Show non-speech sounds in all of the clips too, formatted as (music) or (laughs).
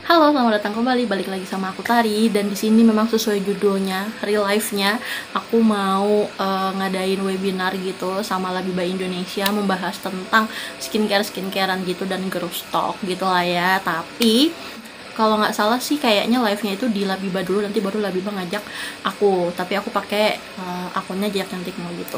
Halo, selamat datang kembali. Balik lagi sama aku Tari. Dan di sini memang sesuai judulnya, real life-nya. Aku mau uh, ngadain webinar gitu sama Labiba Indonesia membahas tentang skincare skincarean gitu dan girls talk gitu lah ya. Tapi kalau nggak salah sih kayaknya live-nya itu di Labiba dulu. Nanti baru Labiba ngajak aku. Tapi aku pakai uh, akunnya Jack Cantik mau gitu.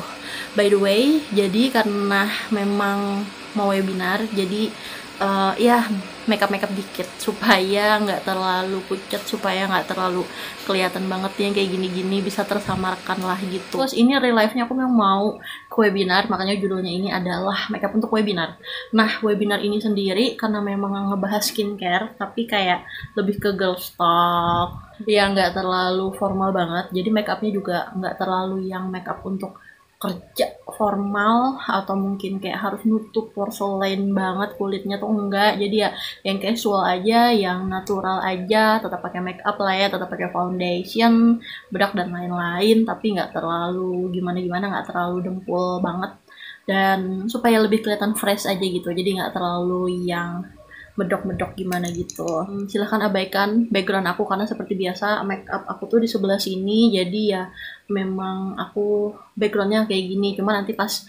By the way jadi karena memang mau webinar jadi uh, ya makeup makeup dikit supaya nggak terlalu pucat supaya nggak terlalu kelihatan banget yang kayak gini-gini bisa tersamarkan lah gitu. Terus ini real life nya aku memang mau ke webinar makanya judulnya ini adalah makeup untuk webinar. Nah webinar ini sendiri karena memang ngebahas skincare tapi kayak lebih ke girl talk yang nggak terlalu formal banget. Jadi makeupnya juga nggak terlalu yang makeup untuk kerja formal atau mungkin kayak harus nutup porselen banget kulitnya tuh enggak. Jadi ya yang casual aja yang natural aja tetap pakai make up lah ya tetap pakai foundation bedak dan lain-lain tapi nggak terlalu gimana gimana nggak terlalu dempul banget. Dan supaya lebih kelihatan fresh aja gitu jadi nggak terlalu yang medok-medok gimana gitu. Hmm, silahkan abaikan background aku karena seperti biasa make up aku tuh di sebelah sini jadi ya memang aku backgroundnya kayak gini. Cuma nanti pas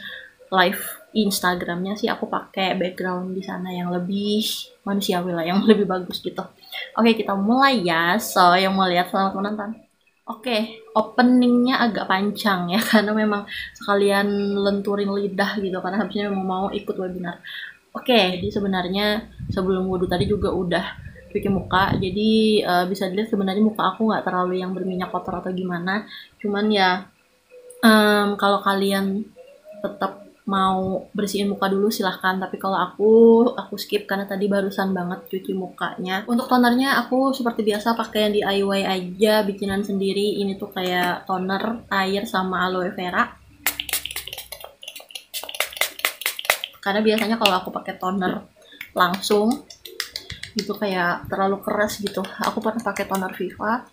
live Instagramnya sih aku pakai background di sana yang lebih manusiawi lah, yang (laughs) lebih bagus gitu. Oke kita mulai ya. So yang mau lihat selamat menonton. Oke, openingnya agak panjang ya (laughs) karena memang sekalian lenturin lidah gitu karena habisnya memang mau ikut webinar. Oke, okay, jadi sebenarnya sebelum wudhu tadi juga udah cuci muka, jadi uh, bisa dilihat sebenarnya muka aku nggak terlalu yang berminyak kotor atau gimana. Cuman ya um, kalau kalian tetap mau bersihin muka dulu silahkan. Tapi kalau aku aku skip karena tadi barusan banget cuci mukanya. Untuk tonernya aku seperti biasa pakai yang DIY aja bikinan sendiri. Ini tuh kayak toner air sama aloe vera karena biasanya kalau aku pakai toner langsung itu kayak terlalu keras gitu. Aku pernah pakai toner Viva.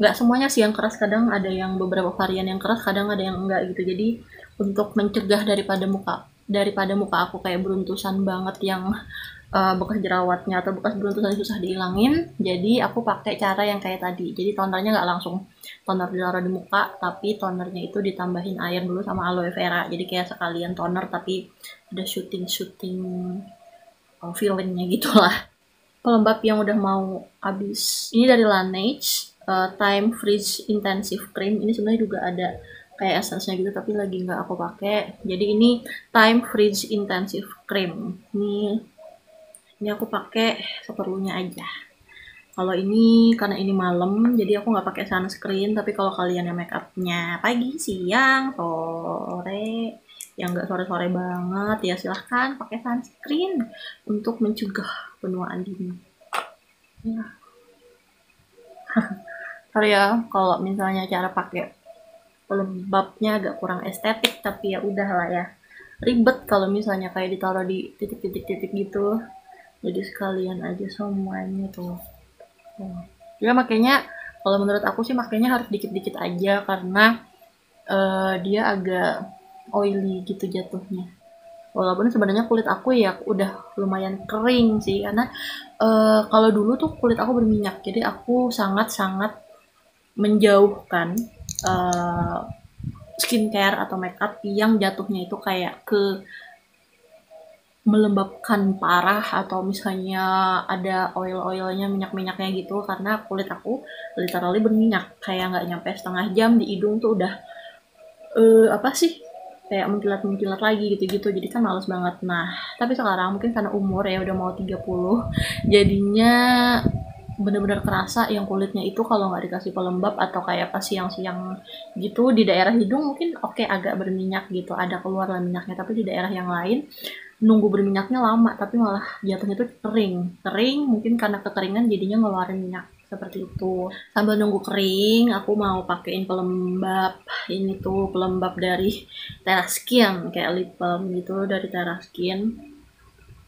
Nggak semuanya sih yang keras kadang ada yang beberapa varian yang keras kadang ada yang enggak gitu. Jadi untuk mencegah daripada muka daripada muka aku kayak beruntusan banget yang uh, bekas jerawatnya atau bekas beruntusan susah dihilangin jadi aku pakai cara yang kayak tadi. Jadi tonernya nggak langsung toner ditaruh di muka tapi tonernya itu ditambahin air dulu sama aloe vera. Jadi kayak sekalian toner tapi ada shooting shooting uh, feelingnya gitulah pelembab yang udah mau habis ini dari Laneige uh, Time Freeze Intensive Cream. Ini sebenarnya juga ada kayak essence-nya gitu tapi lagi nggak aku pakai. Jadi ini Time Freeze Intensive Cream. Ini ini aku pakai seperlunya aja. Kalau ini karena ini malam jadi aku nggak pakai sunscreen tapi kalau kalian yang make upnya pagi siang sore yang nggak sore-sore banget ya silahkan pakai sunscreen untuk mencegah penuaan dini. Ya. (laughs) sorry ya kalau misalnya cara pakai pelembabnya agak kurang estetik tapi ya udah lah ya. Ribet kalau misalnya kayak ditaruh di titik-titik-titik gitu jadi sekalian aja semuanya tuh. Ya makanya kalau menurut aku sih makanya harus dikit-dikit aja karena uh, dia agak oily gitu jatuhnya. Walaupun sebenarnya kulit aku ya udah lumayan kering sih karena uh, kalau dulu tuh kulit aku berminyak. Jadi aku sangat-sangat menjauhkan uh, skincare atau makeup yang jatuhnya itu kayak ke melembabkan parah atau misalnya ada oil-oilnya minyak-minyaknya gitu karena kulit aku literally berminyak. Kayak nggak nyampe setengah jam di hidung tuh udah uh, apa sih kayak mengkilat-mengkilat lagi gitu-gitu. Jadi kan males banget. Nah tapi sekarang mungkin karena umur ya udah mau 30 jadinya bener-bener kerasa yang kulitnya itu kalau nggak dikasih pelembab atau kayak pas siang-siang gitu. Di daerah hidung mungkin oke okay, agak berminyak gitu ada keluar lah minyaknya. Tapi di daerah yang lain nunggu berminyaknya lama tapi malah jatuhnya itu kering. Kering mungkin karena kekeringan jadinya ngeluarin minyak seperti itu. Sambil nunggu kering aku mau pakein pelembab ini tuh pelembab dari Teraskin kayak lip balm gitu dari Teraskin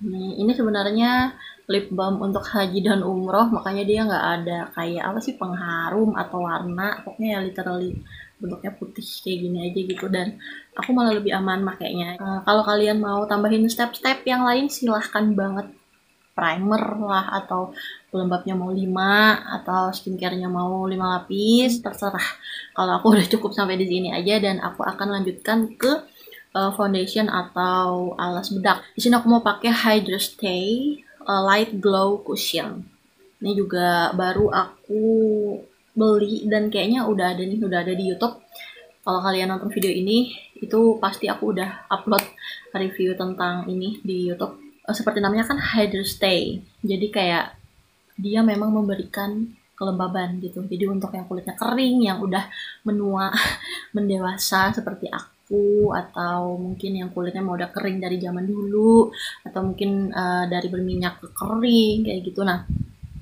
ini, ini sebenarnya lip balm untuk haji dan umroh makanya dia nggak ada kayak apa sih pengharum atau warna pokoknya ya literally bentuknya putih kayak gini aja gitu. Dan aku malah lebih aman makainya. Uh, kalau kalian mau tambahin step-step yang lain silahkan banget. Primer lah atau pelembabnya mau 5 atau skincarenya mau 5 lapis terserah. Kalau aku (laughs) udah cukup sampai di sini aja dan aku akan lanjutkan ke uh, foundation atau alas bedak. Di sini aku mau pakai Hydra Stay uh, Light Glow Cushion. Ini juga baru aku beli dan kayaknya udah ada nih udah ada di YouTube. Kalau kalian nonton video ini itu pasti aku udah upload review tentang ini di YouTube. Uh, seperti namanya kan Hydra Stay. Jadi kayak dia memang memberikan kelembaban gitu. Jadi untuk yang kulitnya kering yang udah menua (laughs) mendewasa seperti aku atau mungkin yang kulitnya mau udah kering dari zaman dulu atau mungkin uh, dari berminyak ke kering kayak gitu. Nah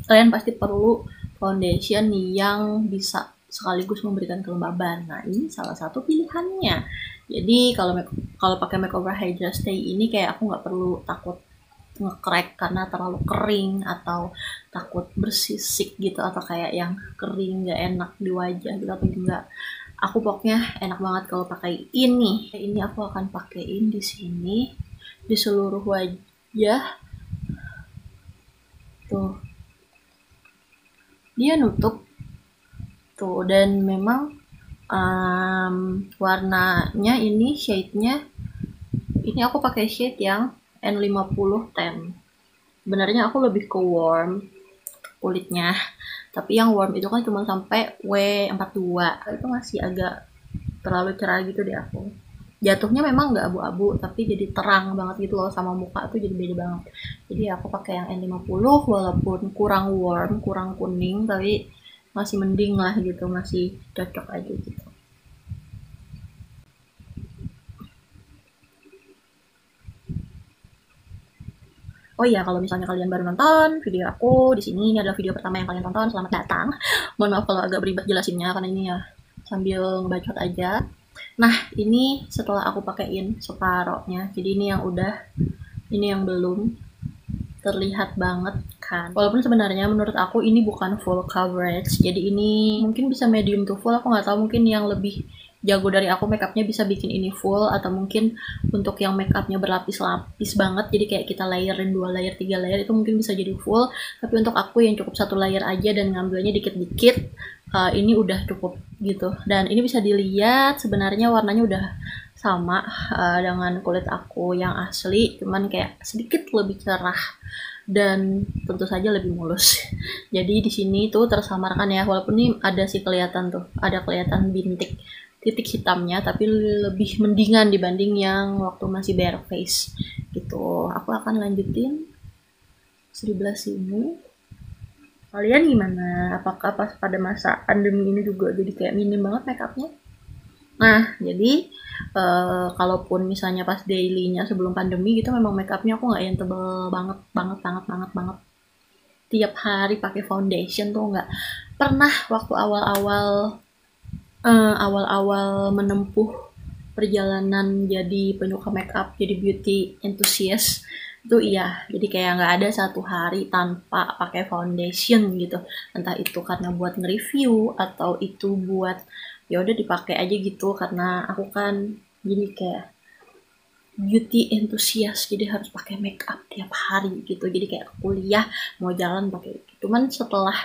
kalian pasti perlu foundation yang bisa sekaligus memberikan kelembaban. Nah, ini salah satu pilihannya. Jadi kalau kalau pakai makeover Hydra Stay ini kayak aku nggak perlu takut ngekrek karena terlalu kering atau takut bersisik gitu atau kayak yang kering nggak enak di wajah gitu atau juga aku pokoknya enak banget kalau pakai ini ini aku akan pakaiin di sini di seluruh wajah tuh dia nutup. Tuh dan memang um, warnanya ini shade-nya ini aku pakai shade yang N50 10 sebenarnya aku lebih ke warm kulitnya tapi yang warm itu kan cuma sampai W42 itu masih agak terlalu cerah gitu deh aku jatuhnya memang nggak abu-abu tapi jadi terang banget gitu loh sama muka tuh jadi beda banget jadi aku pakai yang N50 walaupun kurang warm kurang kuning tapi masih mending lah gitu masih cocok aja gitu Oh iya, kalau misalnya kalian baru nonton video aku di sini, ini adalah video pertama yang kalian tonton. Selamat datang. Mohon maaf kalau agak beribet jelasinnya karena ini ya sambil ngebacot aja. Nah, ini setelah aku pakaiin separohnya. Jadi ini yang udah, ini yang belum terlihat banget kan. Walaupun sebenarnya menurut aku ini bukan full coverage. Jadi ini mungkin bisa medium to full. Aku nggak tahu mungkin yang lebih jago dari aku makeupnya bisa bikin ini full atau mungkin untuk yang makeupnya berlapis-lapis banget jadi kayak kita layerin dua layer tiga layer itu mungkin bisa jadi full. Tapi untuk aku yang cukup satu layer aja dan ngambilnya dikit-dikit uh, ini udah cukup gitu. Dan ini bisa dilihat sebenarnya warnanya udah sama uh, dengan kulit aku yang asli cuman kayak sedikit lebih cerah dan tentu saja lebih mulus. (laughs) Jadi di sini tuh tersamarkan ya, walaupun ini ada sih kelihatan tuh, ada kelihatan bintik titik hitamnya tapi lebih mendingan dibanding yang waktu masih bare face gitu. Aku akan lanjutin. sebelah sini kalian gimana? Apakah pas pada masa pandemi ini juga jadi kayak minim banget makeupnya? Nah jadi uh, kalaupun misalnya pas dailynya sebelum pandemi gitu memang makeupnya aku nggak yang tebel banget banget banget banget banget. Tiap hari pakai foundation tuh nggak. Pernah waktu awal-awal uh, awal-awal menempuh perjalanan jadi penyuka makeup, jadi beauty enthusiast itu iya. Jadi kayak nggak ada satu hari tanpa pakai foundation gitu. Entah itu karena buat nge-review atau itu buat ya udah dipakai aja gitu. Karena aku kan jadi kayak beauty enthusiast jadi harus pakai makeup tiap hari gitu. Jadi kayak kuliah mau jalan pakai itu cuman setelah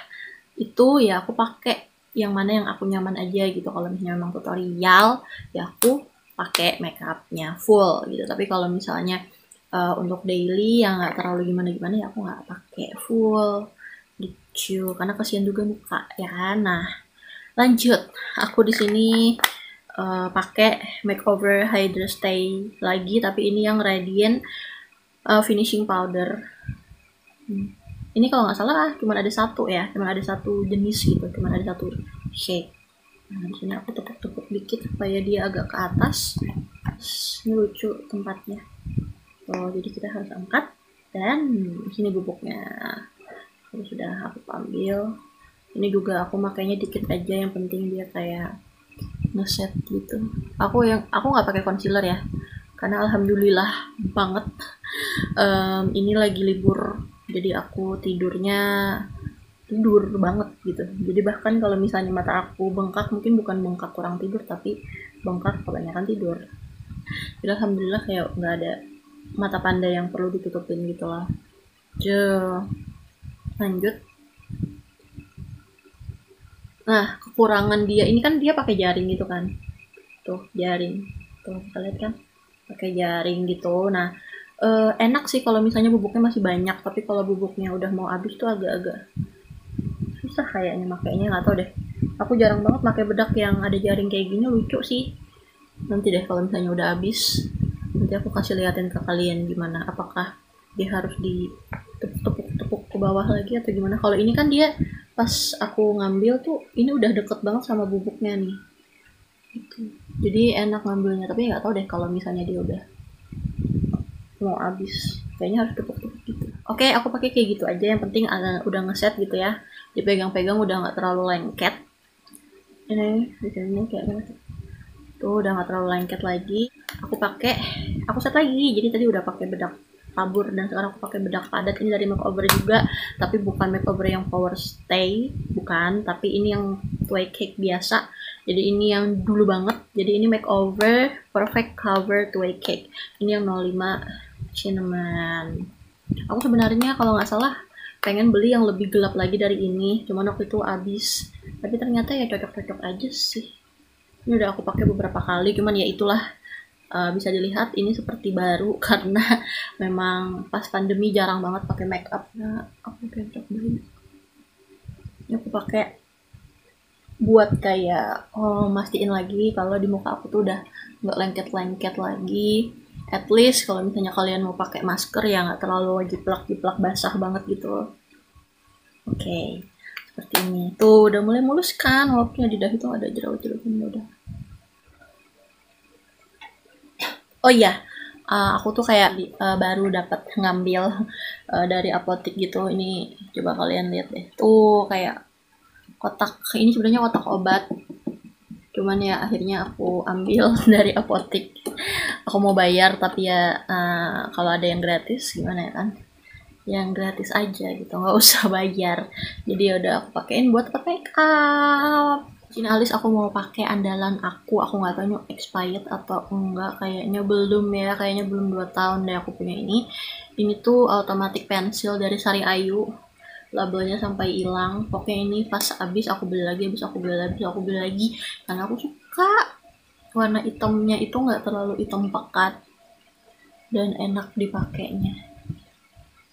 itu ya aku pakai yang mana yang aku nyaman aja gitu. Kalau misalnya memang tutorial ya aku pakai makeupnya full gitu. Tapi kalau misalnya uh, untuk daily yang nggak terlalu gimana gimana ya aku nggak pakai full. Gitu. Karena kasihan juga muka ya kan? Nah lanjut. Aku di sini uh, pakai makeover Hydra Stay lagi. Tapi ini yang radiant uh, finishing powder. Hmm ini kalau nggak salah cuma ada satu ya cuma ada satu jenis gitu cuma ada satu shade nah di sini aku tepuk-tepuk dikit supaya dia agak ke atas. Ini lucu tempatnya. Oh jadi kita harus angkat dan sini bubuknya. Kalau sudah aku ambil. Ini juga aku makainya dikit aja yang penting dia kayak ngeset gitu. Aku yang aku nggak pakai concealer ya karena alhamdulillah banget. Um, ini lagi libur jadi aku tidurnya tidur banget gitu jadi bahkan kalau misalnya mata aku bengkak mungkin bukan bengkak kurang tidur tapi bengkak kebanyakan tidur jadi alhamdulillah kayak nggak ada mata panda yang perlu ditutupin gitu lah Je. Lanjut. Nah, kekurangan dia ini kan dia pakai jaring gitu kan. Tuh, jaring. Tuh, kita lihat kan? Pakai jaring gitu. Nah, eh, enak sih kalau misalnya bubuknya masih banyak, tapi kalau bubuknya udah mau habis tuh agak-agak susah kayaknya makainya nggak tahu deh. Aku jarang banget pakai bedak yang ada jaring kayak gini lucu sih. Nanti deh kalau misalnya udah habis, nanti aku kasih liatin ke kalian gimana apakah dia harus di tepuk-tepuk ke bawah lagi atau gimana kalau ini kan dia pas aku ngambil tuh ini udah deket banget sama bubuknya nih gitu. jadi enak ngambilnya tapi nggak tahu deh kalau misalnya dia udah mau habis kayaknya harus tepuk-tepuk gitu. Oke aku pakai kayak gitu aja. Yang penting uh, udah ngeset gitu ya. Dipegang-pegang udah nggak terlalu lengket. Ini di sini kayak tuh? Udah nggak terlalu lengket lagi. Aku pakai aku set lagi. Jadi tadi udah pakai bedak kabur dan sekarang aku pakai bedak padat. Ini dari makeover juga tapi bukan makeover yang power stay. Bukan tapi ini yang tway cake biasa jadi ini yang dulu banget. Jadi ini makeover perfect cover tway cake. Ini yang 05 cinnamon. Aku sebenarnya kalau nggak salah pengen beli yang lebih gelap lagi dari ini. Cuman waktu itu habis. Tapi ternyata ya cocok-cocok aja sih. Ini udah aku pakai beberapa kali. Cuman ya itulah uh, bisa dilihat ini seperti baru. (laughs) Karena memang pas pandemi jarang banget pakai make up nah aku cocok banget ini aku pakai buat kayak oh, mastiin lagi kalau di muka aku tuh udah nggak lengket-lengket lagi. At least kalau misalnya kalian mau pakai masker ya nggak terlalu jiplak-jiplak basah banget gitu oke okay. seperti ini. Tuh udah mulai mulus kan? Walaupun di dahi tuh ada jerawat-jerawatnya udah. Oh iya uh, aku tuh kayak uh, baru dapat ngambil uh, dari apotek gitu. Ini coba kalian lihat deh. Tuh kayak kotak ini sebenarnya kotak obat. Cuman ya akhirnya aku ambil (laughs) dari apotek aku mau bayar tapi ya uh, kalau ada yang gratis gimana ya kan? Yang gratis aja gitu nggak (laughs) usah bayar. Jadi ya udah aku pakein buat make up. Alis aku mau pakai andalan aku aku nggak tahu ini expired atau enggak. Kayaknya belum ya kayaknya belum dua tahun deh aku punya ini. Ini tuh automatic pencil dari Sari Ayu labelnya sampai hilang. Pokoknya ini pas habis aku beli lagi habis aku beli lagi aku beli lagi. Karena aku suka. Warna hitamnya itu nggak terlalu hitam pekat dan enak dipakainya.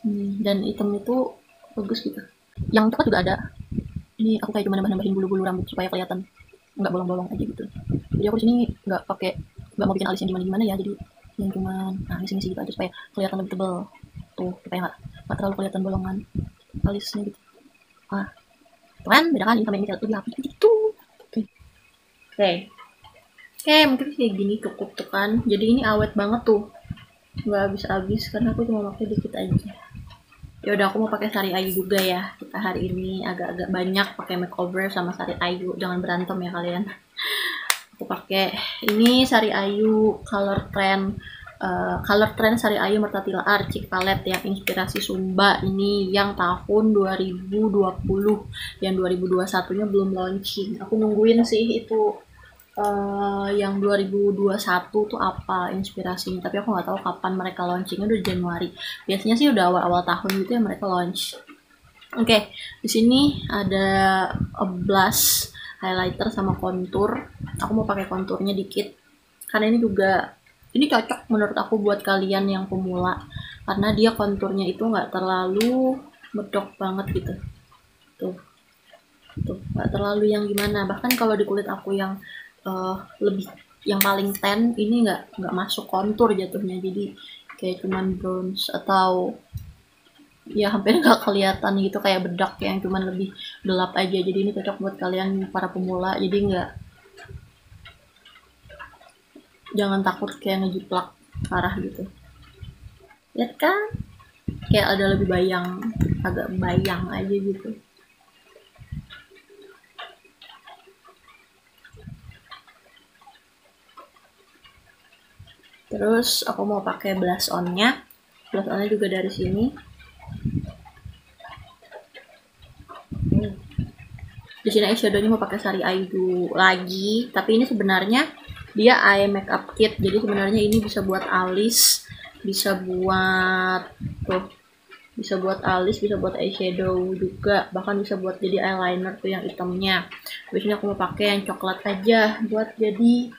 Hmm, dan hitam itu bagus gitu. Yang coklat juga ada. Ini aku kayak cuma nambah-nambahin bulu-bulu rambut supaya kelihatan nggak bolong-bolong aja gitu. Jadi aku sini nggak pakai nggak mau bikin alisnya gimana-gimana ya. Jadi yang cuma nah di sini sih gitu aja supaya kelihatan lebih tebal tuh supaya nggak terlalu kelihatan bolongan alisnya gitu. Ah tuh kan beda kali sama yang lebih rapi gitu. Oke. Okay. oke mungkin kayak gini cukup tuh kan. Jadi ini awet banget tuh. Nggak habis-habis karena aku cuma pakai dikit aja. Ya udah aku mau pakai sari ayu juga ya. Kita hari ini agak-agak banyak pakai makeover sama sari ayu. Jangan berantem ya kalian. Aku pakai ini sari ayu color trend uh, color trend sari ayu mertatila arcik palet ya inspirasi sumba ini yang tahun 2020 yang 2021 nya belum launching. Aku nungguin sih itu uh, yang 2021 tuh apa inspirasinya tapi aku nggak tahu kapan mereka launchingnya udah Januari. Biasanya sih udah awal-awal tahun gitu ya mereka launch. Oke okay, di sini ada blush highlighter sama kontur. Aku mau pakai konturnya dikit. Karena ini juga ini cocok menurut aku buat kalian yang pemula karena dia konturnya itu nggak terlalu medok banget gitu. Tuh. Tuh nggak terlalu yang gimana. Bahkan kalau di kulit aku yang uh, lebih yang paling ten ini nggak nggak masuk kontur jatuhnya. Jadi kayak cuman bronze atau ya hampir (laughs) nggak kelihatan gitu kayak bedak yang cuman lebih gelap aja. Jadi ini cocok buat kalian para pemula. Jadi nggak jangan takut kayak ngejiplak parah gitu. Lihat kan? Kayak ada lebih bayang agak bayang aja gitu. Terus aku mau pakai blush onnya. Blush onnya juga dari sini. Di sini eyeshadownya mau pakai sari ayu lagi. Tapi ini sebenarnya dia eye makeup kit. Jadi sebenarnya ini bisa buat alis bisa buat tuh bisa buat alis bisa buat eyeshadow juga. Bahkan bisa buat jadi eyeliner tuh yang hitamnya. Biasanya aku mau pakai yang coklat aja buat jadi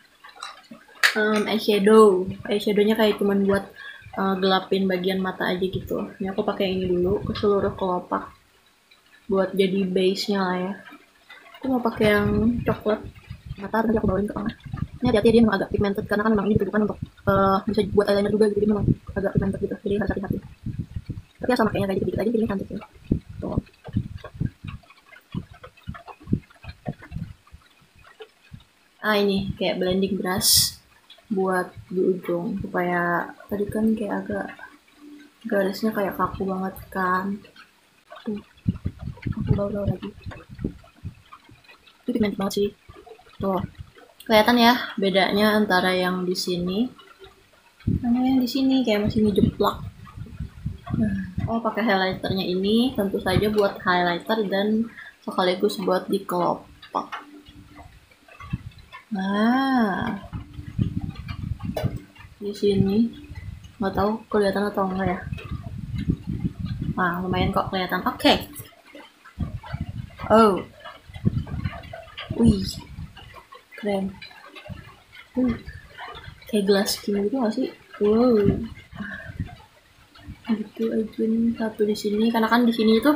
um, eyeshadow. Eyeshadownya kayak cuman buat uh, gelapin bagian mata aja gitu. Ini aku pakai ini dulu ke seluruh kelopak buat jadi base nya lah ya. Aku mau pakai yang coklat. Mata nanti aku bawain ke tengah ini hati-hati dia memang agak pigmented karena kan memang ini ditujukan untuk uh, bisa buat eyeliner juga gitu jadi memang agak pigmented gitu jadi harus hati-hati. Tapi ya sama kayaknya kayak dikit-dikit aja jadi cantik ya tuh. Ah ini kayak blending brush buat di ujung supaya tadi kan kayak agak garisnya kayak kaku banget kan. Tuh aku gaul lagi. Itu pigment banget sih. Tuh kelihatan ya bedanya antara yang di sini sama yang di sini kayak masih ngejeplak. Nah, oh pakai highlighternya ini tentu saja buat highlighter dan sekaligus buat di kelopak nah di sini nggak tahu kelihatan atau enggak ya? Nah lumayan kok kelihatan. Oke. Okay. oh. Wih keren. Uh, kayak gelas skin gitu gak sih? Wow. Gitu nih satu di sini karena kan di sini itu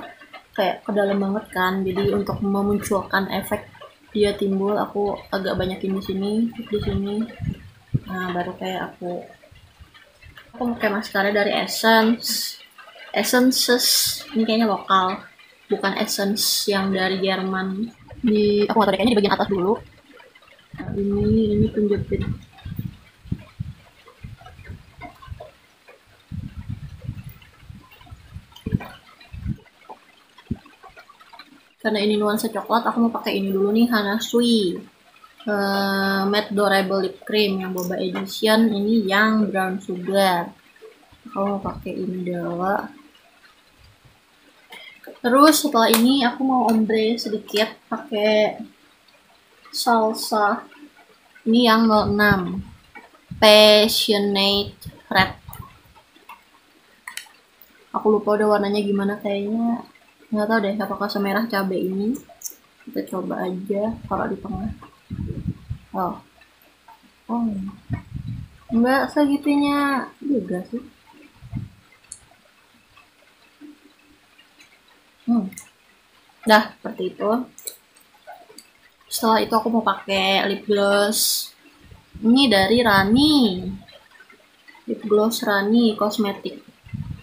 kayak ke dalam banget kan jadi untuk memunculkan efek dia timbul aku agak banyakin di sini di sini. Nah baru kayak aku aku pakai maskara dari Essence. Essences ini kayaknya lokal bukan Essence yang dari Jerman. Di aku nggak kayaknya di bagian atas dulu nah, ini ini penjepit karena ini nuansa coklat aku mau pakai ini dulu nih Hana Sui. Uh, matte durable lip cream yang boba edition ini yang brown sugar. Aku mau pakai ini dulu terus setelah ini aku mau ombre sedikit pakai salsa. Ini yang 06 passionate red aku lupa udah warnanya gimana kayaknya. Nggak tahu deh apakah semerah cabai ini. Kita coba aja kalau di tengah. Oh. Oh. Enggak segitunya juga sih. Hmm. Dah seperti itu setelah itu aku mau pakai lip gloss. Ini dari Rani. Lip gloss Rani kosmetik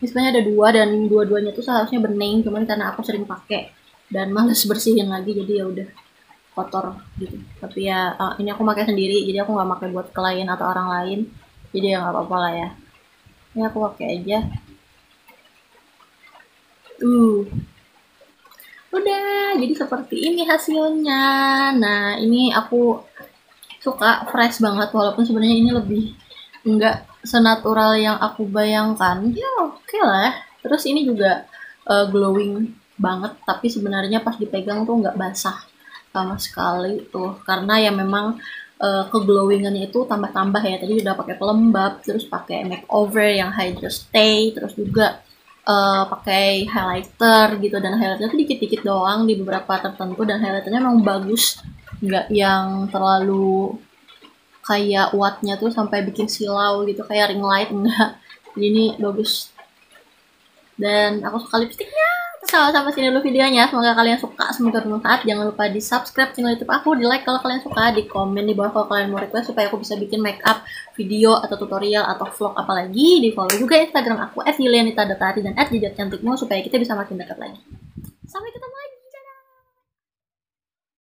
ini sebenarnya ada dua dan dua-duanya tuh seharusnya bening cuman karena aku sering pakai dan males bersihin lagi jadi ya udah kotor gitu. Tapi ya uh, ini aku pakai sendiri jadi aku nggak pakai buat klien atau orang lain. Jadi ya nggak apa-apa lah ya. Ini aku pakai aja. Uh udah jadi seperti ini hasilnya. Nah ini aku suka fresh banget walaupun sebenarnya ini lebih enggak senatural yang aku bayangkan. Ya oke okay lah. Terus ini juga uh, glowing banget tapi sebenarnya pas dipegang tuh nggak basah sama sekali tuh. Karena ya memang uh, keglowingannya itu tambah-tambah ya. Tadi udah pakai pelembab terus pakai makeover yang hydra stay terus juga uh, pakai highlighter gitu. Dan highlighternya tuh dikit-dikit doang di beberapa tertentu. Dan highlighternya memang bagus. Nggak yang terlalu kayak wattnya tuh sampai bikin silau gitu. Kayak ring light (laughs) enggak ini bagus. Dan aku suka lipstiknya kalau sampai sini dulu videonya. Semoga kalian suka. Semoga bermanfaat. Jangan lupa di subscribe channel youtube aku di like kalau kalian suka di komen di bawah kalau kalian mau request supaya aku bisa bikin make up video atau tutorial atau vlog apalagi di follow juga instagram aku @yulianita dan @jejak cantikmu supaya kita bisa makin dekat lagi. Sampai ketemu